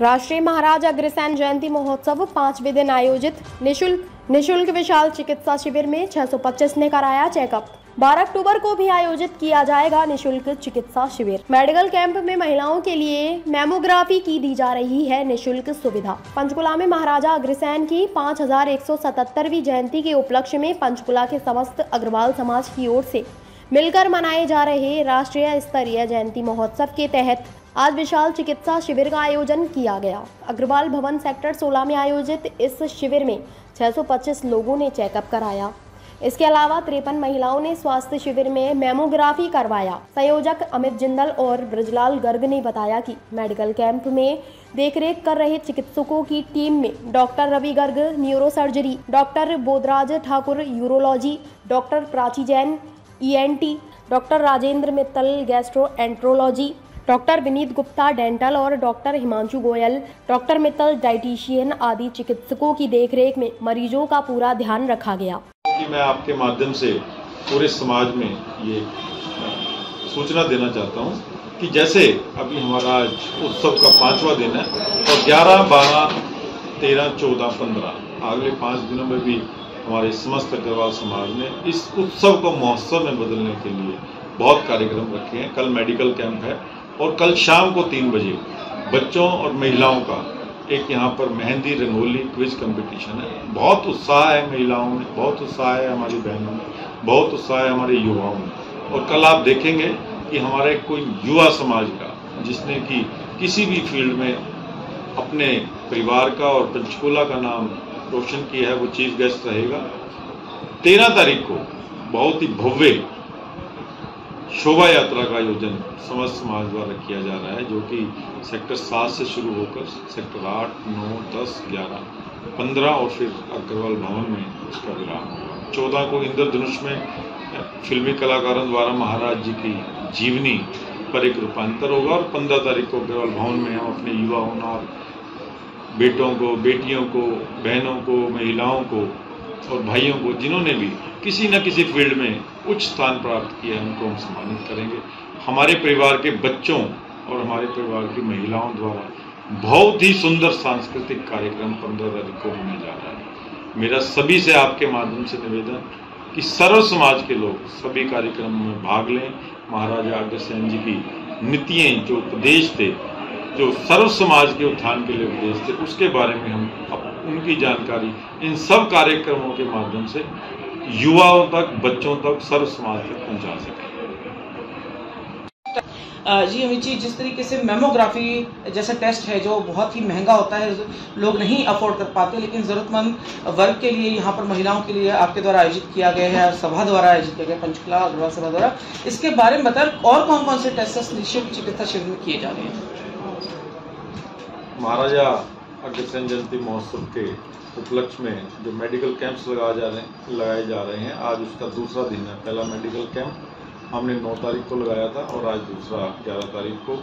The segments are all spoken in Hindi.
राष्ट्रीय महाराजा अग्रसेन जयंती महोत्सव पाँचवें दिन आयोजित। निशुल्क निशुल्क विशाल चिकित्सा शिविर में 625 ने कराया चेकअप। 12 अक्टूबर को भी आयोजित किया जाएगा निशुल्क चिकित्सा शिविर। मेडिकल कैंप में महिलाओं के लिए मेमोग्राफी की दी जा रही है निशुल्क सुविधा। पंचकुला में महाराजा अग्रसेन की 5177वीं जयंती के उपलक्ष्य में पंचकुला के समस्त अग्रवाल समाज की ओर से मिलकर मनाए जा रहे राष्ट्रीय स्तरीय जयंती महोत्सव के तहत आज विशाल चिकित्सा शिविर का आयोजन किया गया। अग्रवाल भवन सेक्टर 16 में आयोजित इस शिविर में 625 लोगों ने चेकअप कराया। इसके अलावा तिरपन महिलाओं ने स्वास्थ्य शिविर में मेमोग्राफी करवाया। संयोजक अमित जिंदल और ब्रजलाल गर्ग ने बताया कि मेडिकल कैंप में देखरेख कर रहे चिकित्सकों की टीम में doctor Ravi Garg neurosurgery doctor Bodhraj Thakur, urology doctor Prachi Jain ENT doctor Rajendra Mittal gastroenterology doctor Vineet Gupta dental और doctor Himanshu Goyal doctor Mittal dietitian आदि चिकित्सकों की देखरेख में मरीजों का पूरा ध्यान रखा गया। कि मैं आपके माध्यम से पूरे समाज में ये सूचना देना चाहता हूँ कि जैसे अभी हमारा आज उत्सव का पांचवा दिन है और 11, 12, 13, 14, 15 अगले पाँच दिनों में भी हमारे समस्त अग्रवाल समाज ने इस उत्सव को महोत्सव में बदलने के लिए बहुत कार्यक्रम रखे हैं। कल मेडिकल कैंप है और कल शाम को तीन बजे बच्चों और महिलाओं का एक यहाँ पर मेहंदी रंगोली क्विज कंपटीशन है। बहुत उत्साह है महिलाओं में, बहुत उत्साह है हमारी बहनों में, बहुत उत्साह है हमारे युवाओं में। और कल आप देखेंगे कि हमारे कोई युवा समाज का, जिसने कि किसी भी फ़ील्ड में अपने परिवार का और पंचकूला का नाम रोशन किया है, वो चीफ गेस्ट रहेगा। तेरह तारीख को बहुत ही भव्य शोभा यात्रा का आयोजन समस्त समाज द्वारा किया जा रहा है, जो कि सेक्टर सात से शुरू होकर सेक्टर आठ, नौ, दस, ग्यारह, पंद्रह और फिर अग्रवाल भवन में उसका विराम होगा। चौदह को इंद्रधनुष में फिल्मी कलाकारों द्वारा महाराज जी की जीवनी पर एक रूपांतर होगा और पंद्रह तारीख को अग्रवाल भवन में हम अपने युवाओं और बेटों को, बेटियों को, बहनों को, महिलाओं को और भाइयों को, जिन्होंने भी किसी न किसी फ़ील्ड में उच्च स्थान प्राप्त किया है, उनको हम सम्मानित करेंगे। हमारे परिवार के बच्चों और हमारे परिवार की महिलाओं द्वारा बहुत ही सुंदर सांस्कृतिक कार्यक्रम पंद्रह तारीख को होने जा रहा है। मेरा सभी से आपके माध्यम से निवेदन कि सर्व समाज के लोग सभी कार्यक्रम में भाग लें। महाराजा अग्रसेन जी की नीतियाँ जो उपदेश थे, जो सर्व समाज के उत्थान के लिए उपदेश थे, उसके बारे में हम उनकी जानकारी इन सब कार्यक्रमों के माध्यम से युवाओं तक बच्चों तक सर्व समाज तक पहुँचा सकें। जी अमित जी जिस तरीके से मेमोग्राफी जैसा टेस्ट है जो बहुत ही महँगा होता है लोग नहीं अफोर्ड कर पाते लेकिन ज़रूरतमंद वर्ग के लिए यहाँ पर महिलाओं के लिए आपके द्वारा आयोजित किया गया है सभा द्वारा आयोजित किया गया पंचकुला अग्रवाल सभा द्वारा। इसके बारे में बताएँ और कौन कौन से टेस्ट निःशुल्क चिकित्सा शिविर में किए जा रहे हैं? महाराजा अग्रसेन जयंती महोत्सव के उपलक्ष्य में जो मेडिकल कैंप्स लगाए जा रहे लगाए जा रहे हैं, आज उसका दूसरा दिन है। पहला मेडिकल कैंप हमने 9 तारीख को लगाया था और आज दूसरा 11 तारीख को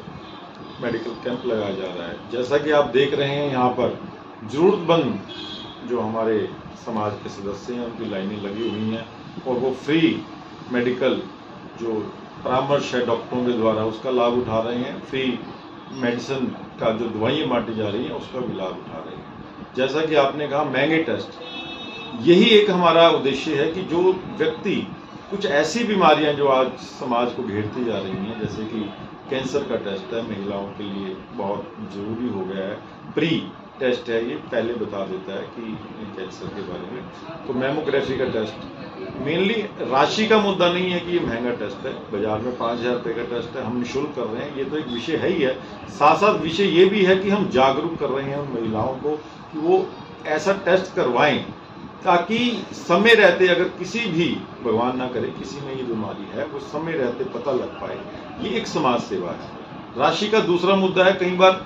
मेडिकल कैंप लगाया जा रहा है। जैसा कि आप देख रहे हैं यहाँ पर ज़रूरतमंद जो हमारे समाज के सदस्य हैं, उनकी लाइनें लगी हुई हैं और वो फ्री मेडिकल जो परामर्श है डॉक्टरों के द्वारा, उसका लाभ उठा रहे हैं। फ्री मेडिसिन का जो दवाइयाँ बांटी जा रही हैं, उसका भी लाभ उठा रहे हैं। जैसा कि आपने कहा, महँगे टेस्ट। यही एक हमारा उद्देश्य है कि जो व्यक्ति कुछ ऐसी बीमारियाँ जो आज समाज को घेरती जा रही हैं, जैसे कि कैंसर का टेस्ट है, महिलाओं के लिए बहुत ज़रूरी हो गया है। प्री टेस्ट है, ये पहले बता देता है कि कैंसर के बारे में। तो मेमोग्राफी का टेस्ट। मेनली राशि का मुद्दा नहीं है कि ये महँगा टेस्ट है, बाज़ार में पाँच हज़ार रुपये का टेस्ट है, हम निःशुल्क कर रहे हैं, ये तो एक विषय है ही है। साथ साथ विषय ये भी है कि हम जागरूक कर रहे हैं उन महिलाओं को कि वो ऐसा टेस्ट करवाएँ, ताकि समय रहते अगर किसी भी भगवान ना करे, किसी में ये बीमारी है, वो समय रहते पता लग पाए। ये एक समाज सेवा है। राशि का दूसरा मुद्दा है, कई बार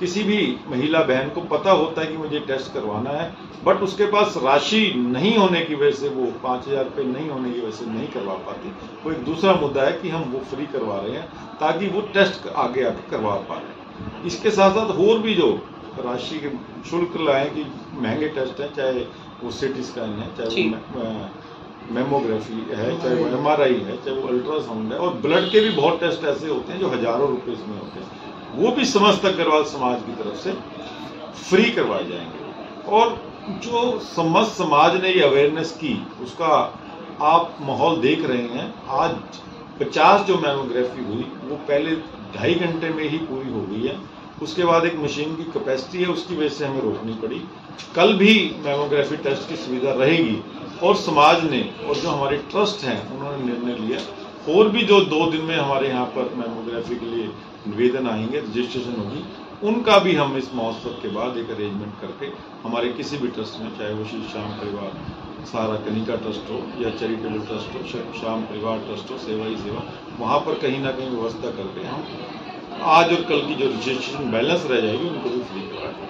किसी भी महिला बहन को पता होता है कि मुझे टेस्ट करवाना है बट उसके पास राशि नहीं होने की वजह से वो पाँच हज़ार रुपये नहीं होने की वजह से नहीं करवा पाती। वो एक दूसरा मुद्दा है कि हम वो फ्री करवा रहे हैं ताकि वो टेस्ट आगे आगे करवा पा रहे इसके साथ साथ और भी जो राशि के शुल्क लाए कि महँगे टेस्ट हैं चाहे वो सिटी स्कैन है चाहे वो मेमोग्राफी है, चाहे वो एम आर आई है, चाहे वो अल्ट्रासाउंड है, और ब्लड के भी बहुत टेस्ट ऐसे होते हैं जो हज़ारों रुपए इसमें होते हैं। वो भी समस्त अग्रवाल समाज की तरफ़ से फ्री करवाए जाएँगे। और जो समस्त समाज ने ये अवेयरनेस की, उसका आप माहौल देख रहे हैं, आज 50 जो मेमोग्राफी हुई, वो पहले ढाई घंटे में ही पूरी हो गई है। उसके बाद एक मशीन की कैपेसिटी है, उसकी वजह से हमें रोकनी पड़ी। कल भी मेमोग्राफी टेस्ट की सुविधा रहेगी और समाज ने, और जो हमारे ट्रस्ट हैं, उन्होंने निर्णय लिया। और भी जो दो दिन में हमारे यहाँ पर मेमोग्राफी के लिए निवेदन आएँगे, रजिस्ट्रेशन होगी, उनका भी हम इस महोत्सव के बाद एक अरेंजमेंट करके हमारे किसी भी ट्रस्ट में, चाहे वो श्री श्याम परिवार, सारा कनिका ट्रस्ट हो या चैरिटेबल ट्रस्ट हो श्याम परिवार ट्रस्ट हो, सेवा ही सेवा, वहाँ पर कहीं ना कहीं व्यवस्था करके हम आज और कल की जो रजिस्ट्रेशन बैलेंस रह जाएगी, उनको भी फ्री करवाएँगे